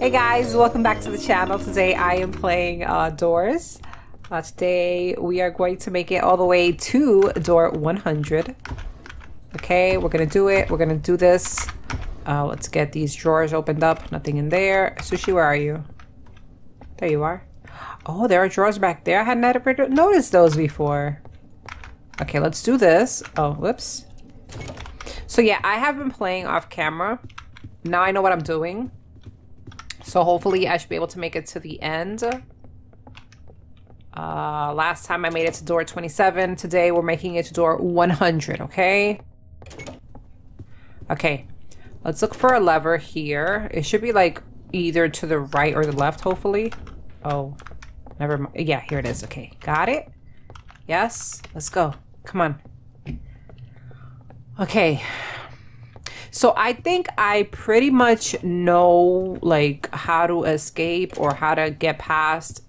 Hey guys, welcome back to the channel. Today I am playing uh, Doors. Uh, today we are going to make it all the way to door 100. Okay, we're gonna do it. We're gonna do this. Uh, let's get these drawers opened up. Nothing in there. Sushi, where are you? There you are. Oh, there are drawers back there. I had never noticed those before. Okay, let's do this. Oh, whoops. So yeah, I have been playing off camera. Now I know what I'm doing. So hopefully I should be able to make it to the end. Uh, last time I made it to door 27. Today we're making it to door 100, okay? Okay, let's look for a lever here. It should be like either to the right or the left, hopefully. Oh, never mind. Yeah, here it is. Okay, got it. Yes, let's go. Come on. Okay. So I think I pretty much know like how to escape or how to get past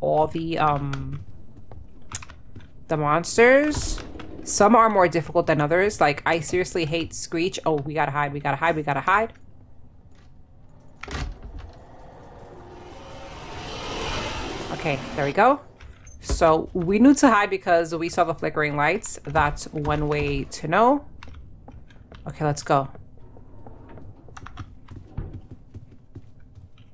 all the um the monsters. Some are more difficult than others. Like I seriously hate Screech. Oh, we gotta hide, we gotta hide, we gotta hide. Okay, there we go. So we knew to hide because we saw the flickering lights. That's one way to know. Okay, let's go.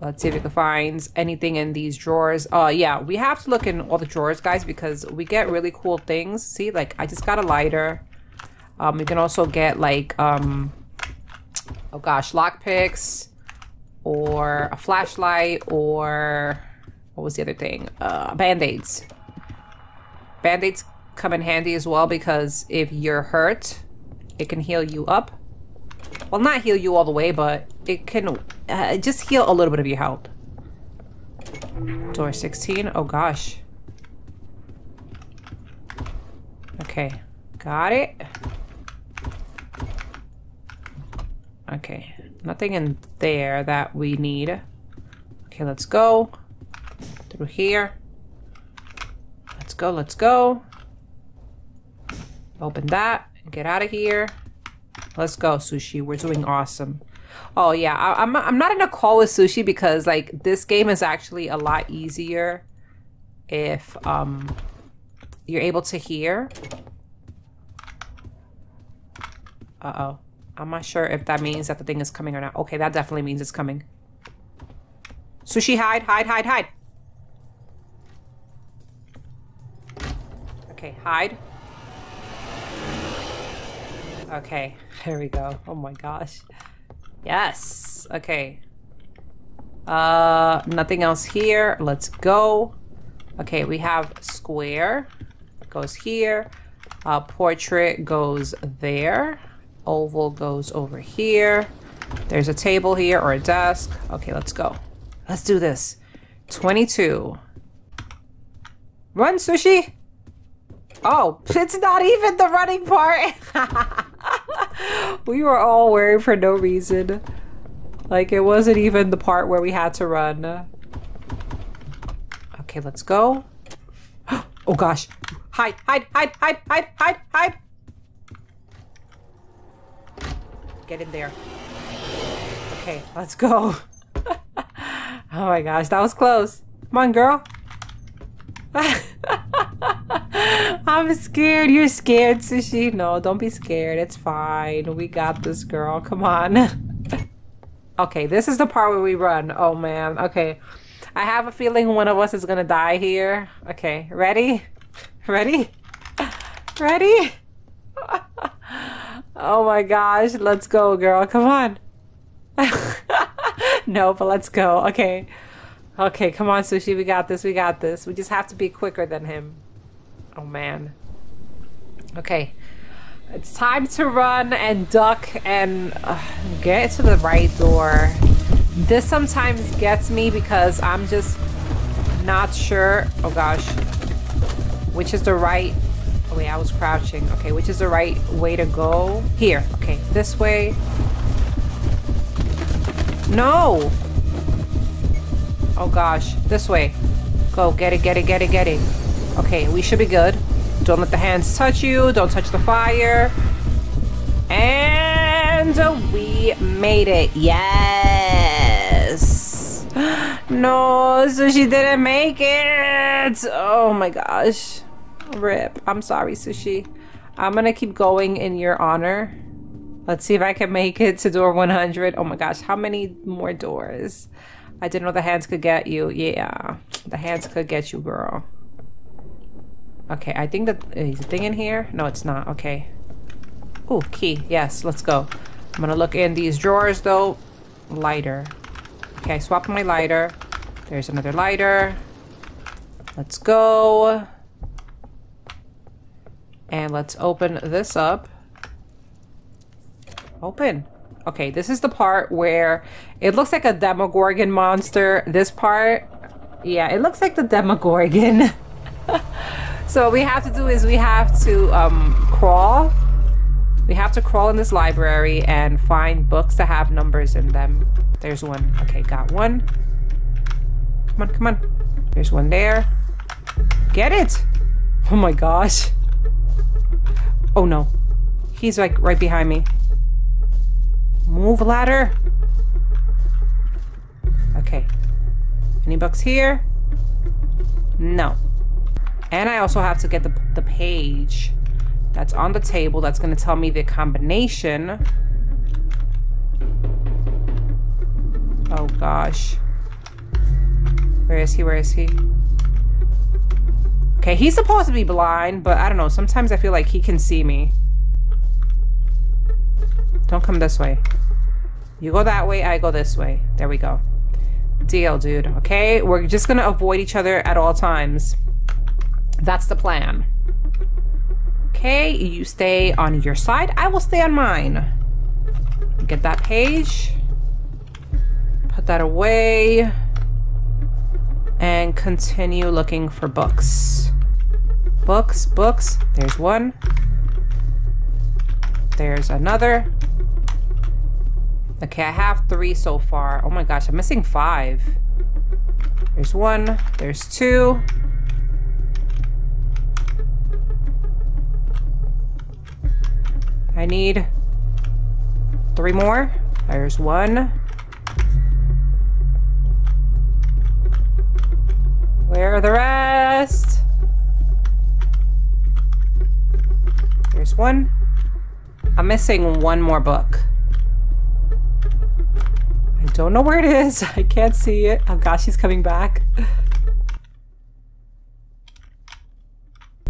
Let's see if we can find anything in these drawers. Uh, yeah, we have to look in all the drawers, guys, because we get really cool things. See, like, I just got a lighter. Um, you can also get, like, um, oh gosh, lockpicks or a flashlight or what was the other thing? Uh, band-aids. Band-aids come in handy as well because if you're hurt, it can heal you up. Well, not heal you all the way, but it can uh, just heal a little bit of your health. Door 16. Oh, gosh. Okay. Got it. Okay. Nothing in there that we need. Okay, let's go. Through here. Let's go, let's go. Open that. Get out of here. Let's go, Sushi. We're doing awesome. Oh, yeah. I, am I'm, I'm not in a call with Sushi because, like, this game is actually a lot easier if um you're able to hear. Uh-oh. I'm not sure if that means that the thing is coming or not. Okay, that definitely means it's coming. Sushi, hide, hide, hide, hide. Okay, hide. Okay, there we go. Oh my gosh. Yes. Okay. Uh, nothing else here. Let's go. Okay, we have square. Goes here. Uh, portrait goes there. Oval goes over here. There's a table here or a desk. Okay, let's go. Let's do this. 22. Run, Sushi! Oh, it's not even the running part. we were all worried for no reason. Like, it wasn't even the part where we had to run. Okay, let's go. Oh gosh. Hide, hide, hide, hide, hide, hide, hide. Get in there. Okay, let's go. oh my gosh, that was close. Come on, girl. I'm scared. You're scared, Sushi. No, don't be scared. It's fine. We got this, girl. Come on. okay, this is the part where we run. Oh, man. Okay. I have a feeling one of us is going to die here. Okay, ready? Ready? Ready? oh my gosh. Let's go, girl. Come on. no, but let's go. Okay. Okay, come on, Sushi. We got this. We got this. We just have to be quicker than him. Oh, man. Okay. It's time to run and duck and uh, get to the right door. This sometimes gets me because I'm just not sure. Oh, gosh. Which is the right... Oh, wait, I was crouching. Okay, which is the right way to go? Here. Okay, this way. No! Oh gosh, this way. Go, get it, get it, get it, get it. Okay, we should be good. Don't let the hands touch you. Don't touch the fire. And we made it. Yes. no, Sushi didn't make it. Oh my gosh. Rip. I'm sorry, Sushi. I'm gonna keep going in your honor. Let's see if I can make it to door 100. Oh my gosh, how many more doors? I didn't know the hands could get you. Yeah, the hands could get you, girl. Okay, I think that uh, is a thing in here. No, it's not. Okay. Oh, key. Yes, let's go. I'm gonna look in these drawers though. Lighter. Okay, I swapped my lighter. There's another lighter. Let's go. And let's open this up. Open. Okay, this is the part where it looks like a Demogorgon monster. This part, yeah, it looks like the Demogorgon. so what we have to do is we have to um, crawl. We have to crawl in this library and find books that have numbers in them. There's one. Okay, got one. Come on, come on. There's one there. Get it! Oh my gosh. Oh no. He's like right behind me. Move ladder. Okay. Any books here? No. And I also have to get the, the page that's on the table that's going to tell me the combination. Oh gosh. Where is he? Where is he? Okay, he's supposed to be blind, but I don't know. Sometimes I feel like he can see me. Don't come this way. You go that way, I go this way. There we go. Deal, dude. Okay? We're just gonna avoid each other at all times. That's the plan. Okay, you stay on your side. I will stay on mine. Get that page. Put that away and continue looking for books. Books, books. There's one. There's another. Okay, I have three so far. Oh my gosh, I'm missing five. There's one. There's two. I need three more. There's one. Where are the rest? There's one. I'm missing one more book. I don't know where it is. I can't see it. Oh gosh, he's coming back.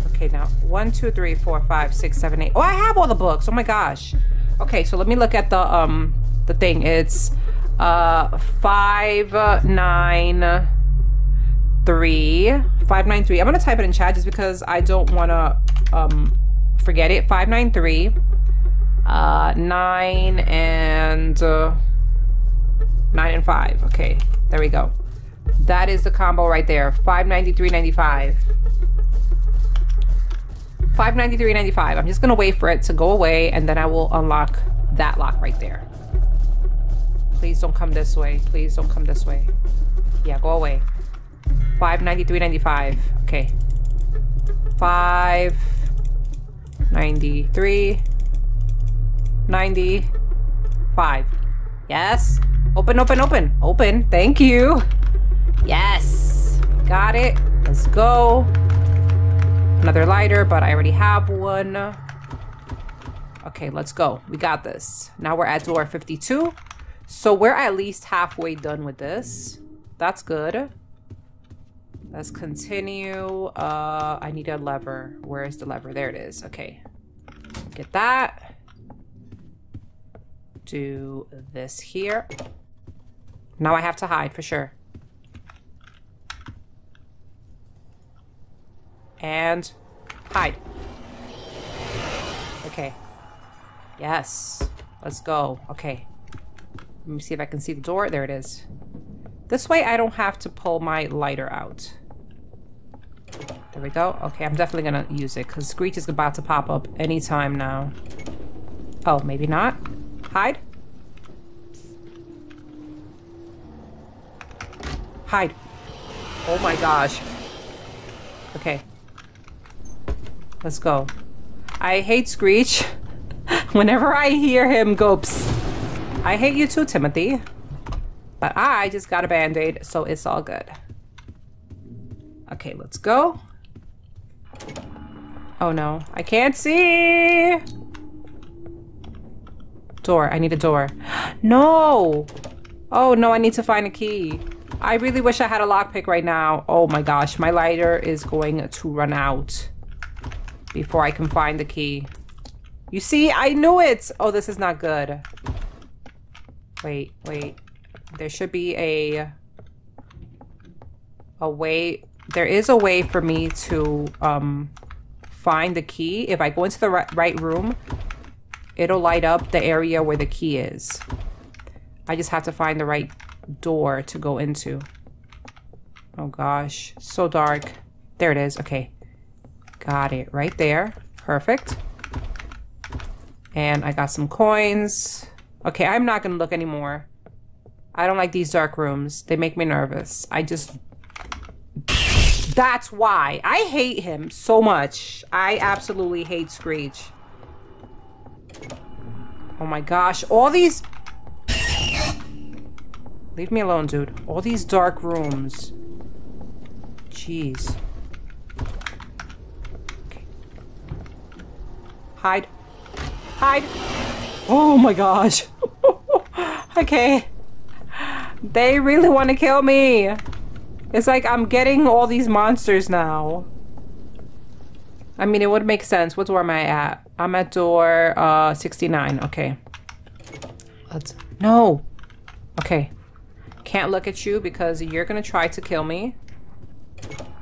Okay, now one, two, three, four, five, six, seven, eight. Oh, I have all the books. Oh my gosh. Okay, so let me look at the um the thing. It's uh five, nine three five nine three. I'm gonna type it in chat just because I don't wanna um forget it. Five nine three, uh, nine and uh, nine and five. Okay, there we go. That is the combo right there. Five ninety three ninety five. 593.95. I'm just gonna wait for it to go away and then I will unlock that lock right there. Please don't come this way. Please don't come this way. Yeah, go away. 593.95. Okay. 5 93 95. Yes. Open, open, open. Open. Thank you. Yes. Got it. Let's go. Another lighter, but I already have one. Okay, let's go. We got this. Now we're at door 52. So we're at least halfway done with this. That's good. Let's continue. Uh, I need a lever. Where is the lever? There it is. Okay. Get that. Do this here. Now I have to hide for sure. And hide. Okay. Yes. Let's go. Okay. Let me see if I can see the door. There it is. This way I don't have to pull my lighter out. There we go. Okay, I'm definitely gonna use it because Screech is about to pop up anytime now. Oh, maybe not. Hide. Hide. Oh my gosh. Okay. Let's go. I hate Screech. Whenever I hear him go, psst. I hate you too, Timothy. But I just got a band-aid, so it's all good. Okay, let's go. Oh no, I can't see! Door, I need a door. No! Oh no, I need to find a key. I really wish I had a lockpick right now. Oh my gosh, my lighter is going to run out before I can find the key. You see, I knew it! Oh, this is not good. Wait, wait. There should be a... A way... There is a way for me to um, find the key. If I go into the right, right room, it'll light up the area where the key is. I just have to find the right door to go into. Oh gosh, so dark. There it is, okay. Got it, right there. Perfect. And I got some coins. Okay, I'm not gonna look anymore. I don't like these dark rooms. They make me nervous. I just... That's why. I hate him so much. I absolutely hate Screech. Oh my gosh. All these Leave me alone, dude. All these dark rooms. Jeez. Hide. Hide. Oh my gosh. okay. They really want to kill me. It's like I'm getting all these monsters now. I mean, it would make sense. What door am I at? I'm at door uh, 69. Okay. Let's... No. Okay. Can't look at you because you're gonna try to kill me.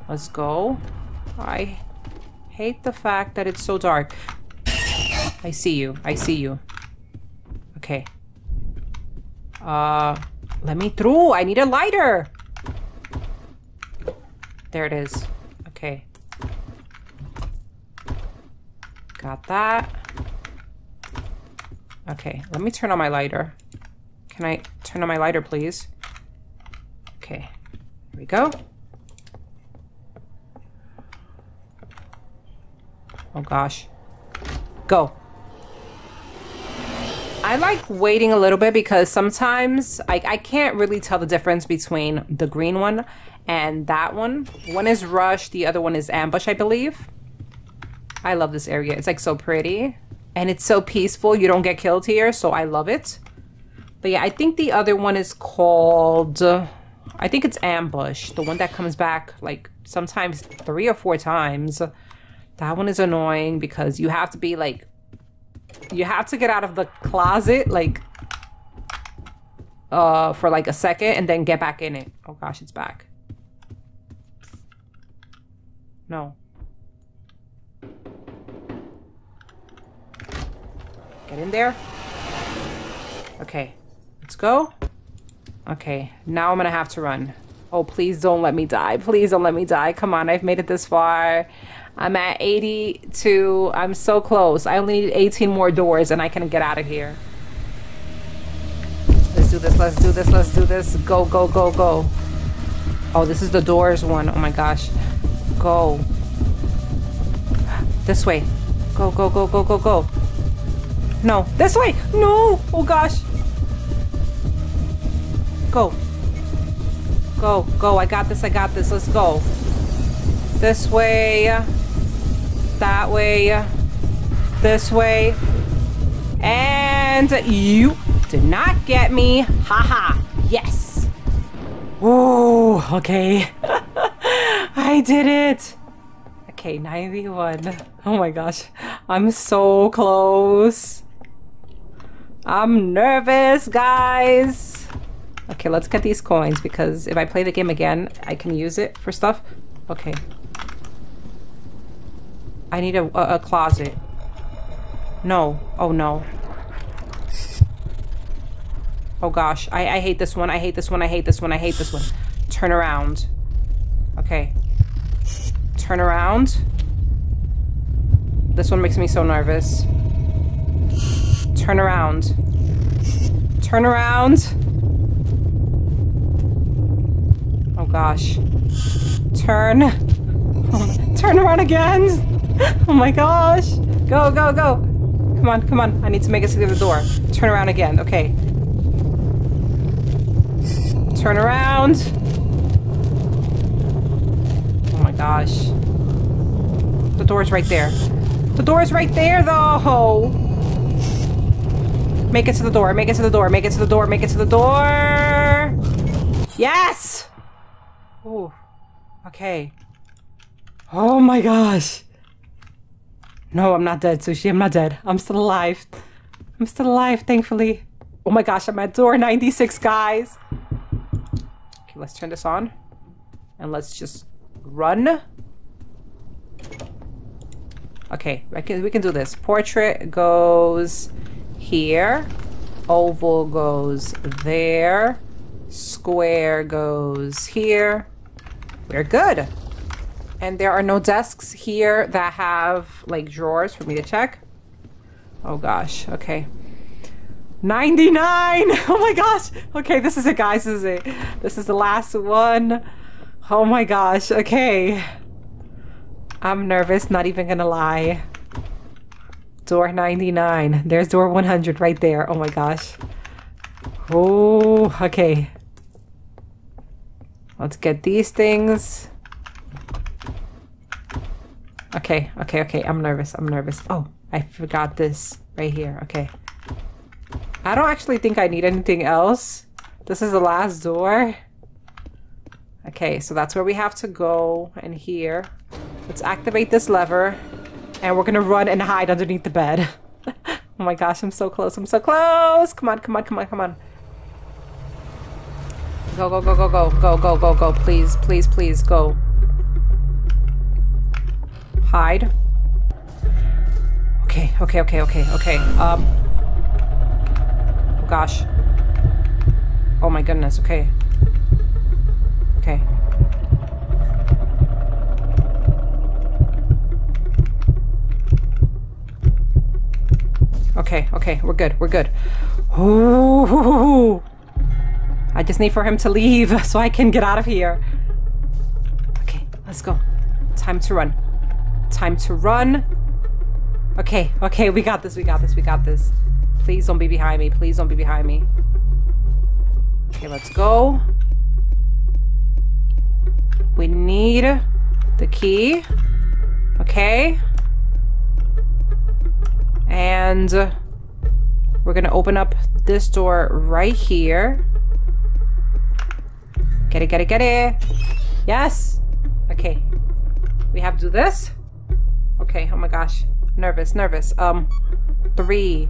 Let's go. I hate the fact that it's so dark. I see you. I see you. Okay. Uh, let me through. I need a lighter. There it is. Okay. Got that. Okay, let me turn on my lighter. Can I turn on my lighter, please? Okay, here we go. Oh gosh. Go. I like waiting a little bit because sometimes I, I can't really tell the difference between the green one and that one. One is rush, the other one is ambush, I believe. I love this area. It's like so pretty and it's so peaceful. You don't get killed here, so I love it. But yeah, I think the other one is called... I think it's Ambush, the one that comes back like sometimes three or four times. That one is annoying because you have to be like, you have to get out of the closet like uh, for like a second and then get back in it. Oh gosh, it's back. No. Get in there. Okay, let's go. Okay, now I'm gonna have to run. Oh, please don't let me die. Please don't let me die. Come on, I've made it this far. I'm at 82. I'm so close. I only need 18 more doors and I can get out of here. Let's do this, let's do this, let's do this. Go, go, go, go. Oh, this is the doors one. Oh my gosh. Go. This way. Go, go, go, go, go, go. No, this way. No. Oh gosh. Go. Go, go. I got this, I got this. Let's go. This way. That way. This way. And you did not get me. Haha. -ha. Yes. Oh, okay. I did it. Okay, 91. Oh my gosh. I'm so close. I'm nervous, guys. Okay, let's get these coins because if I play the game again, I can use it for stuff. Okay. I need a, a, a closet. No. Oh, no. Oh, gosh. I, I hate this one. I hate this one. I hate this one. I hate this one. Turn around. Okay. Turn around. This one makes me so nervous. Turn around. Turn around. Oh gosh. Turn. Turn around again. Oh my gosh. Go, go, go. Come on, come on. I need to make it to the door. Turn around again. Okay. Turn around. Oh my gosh. The door's right there. The door's right there, though. Make it to the door. Make it to the door. Make it to the door. Make it to the door. Yes! Ooh. Okay. Oh my gosh. No, I'm not dead, Sushi. I'm not dead. I'm still alive. I'm still alive, thankfully. Oh my gosh, I'm at door 96, guys. Okay, let's turn this on. And let's just run. Okay, I can, we can do this. Portrait goes here. Oval goes there. Square goes here. We're good. And there are no desks here that have like drawers for me to check. Oh gosh, okay. 99! Oh my gosh! Okay, this is it guys, this is it. This is the last one. Oh my gosh, okay. I'm nervous, not even gonna lie. Door 99. There's door 100 right there. Oh my gosh. Oh, okay. Let's get these things. Okay, okay, okay. I'm nervous. I'm nervous. Oh, I forgot this right here. Okay. I don't actually think I need anything else. This is the last door. Okay, so that's where we have to go. And here. Let's activate this lever. And we're gonna run and hide underneath the bed. oh my gosh, I'm so close. I'm so close. Come on, come on, come on, come on. Go, go, go, go, go, go, go, go, go. Please, please, please, go. Hide. Okay, okay, okay, okay, okay. Um. Gosh. Oh my goodness, okay. Okay. Okay, okay, we're good, we're good. Ooh. I just need for him to leave so I can get out of here. Okay, let's go. Time to run. Time to run. Okay, okay, we got this, we got this, we got this. Please don't be behind me. Please don't be behind me. Okay, let's go. We need the key. Okay. And we're gonna open up this door right here. Get it, get it, get it. Yes. Okay. We have to do this. Okay, oh my gosh. Nervous, nervous. Um, three,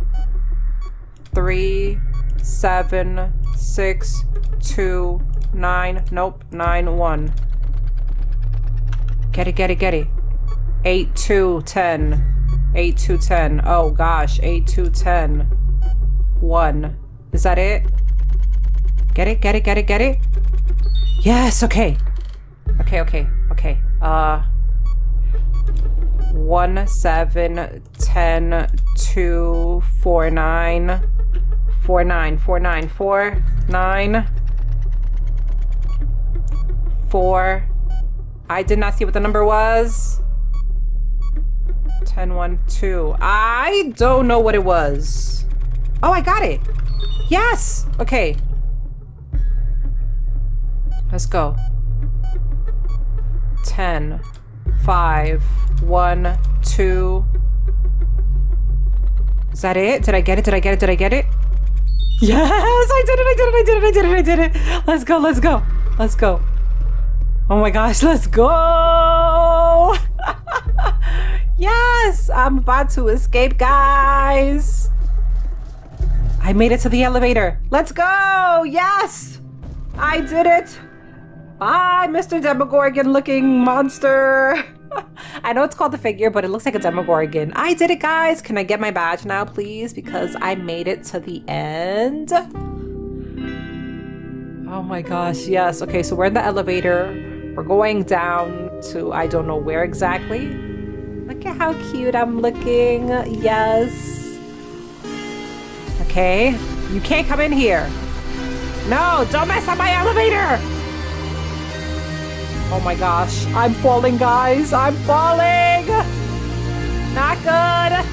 three, seven, six, two, nine. Nope, nine, one. Get it, get it, get it. Eight, two, ten. Eight, two, ten. Oh gosh, eight, two, ten. One. Is that it? Get it, get it, get it, get it? Yes, okay. Okay, okay, okay. Uh, 1, seven ten two four nine four nine four nine four nine four. I did not see what the number was. Ten one two. I don't know what it was. Oh, I got it. Yes! Okay. Let's go. 10. 5, 1, 2. Is that it? Did I get it? Did I get it? Did I get it? Yes! I did it! I did it! I did it! I did it! I did it! Let's go! Let's go! Let's go! Oh my gosh! Let's go! yes! I'm about to escape, guys! I made it to the elevator. Let's go! Yes! I did it! Bye, Mr. Demogorgon looking monster. I know it's called the figure, but it looks like a Demogorgon. I did it, guys. Can I get my badge now, please? Because I made it to the end. Oh my gosh, yes. Okay, so we're in the elevator. We're going down to I don't know where exactly. Look at how cute I'm looking. Yes. Okay. You can't come in here. No, don't mess up my elevator! Oh my gosh. I'm falling, guys. I'm falling. Not good.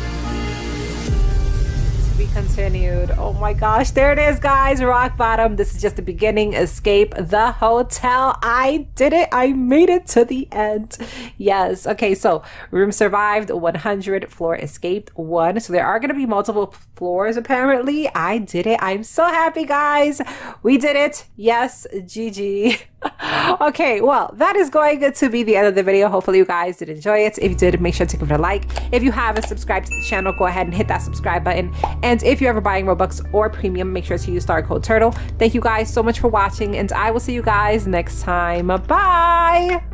To be continued. Oh my gosh, there it is, guys. Rock bottom. This is just the beginning. Escape the hotel. I did it. I made it to the end. Yes. Okay, so room survived 100, floor escaped one. So there are going to be multiple floors apparently. I did it. I'm so happy, guys. We did it. Yes, GG. okay, well, that is going to be the end of the video. Hopefully you guys did enjoy it. If you did, make sure to give it a like. If you haven't subscribed to the channel, go ahead and hit that subscribe button. And if you're ever buying Robux or Premium, make sure to use star code TURTLE. Thank you guys so much for watching, and I will see you guys next time. Bye!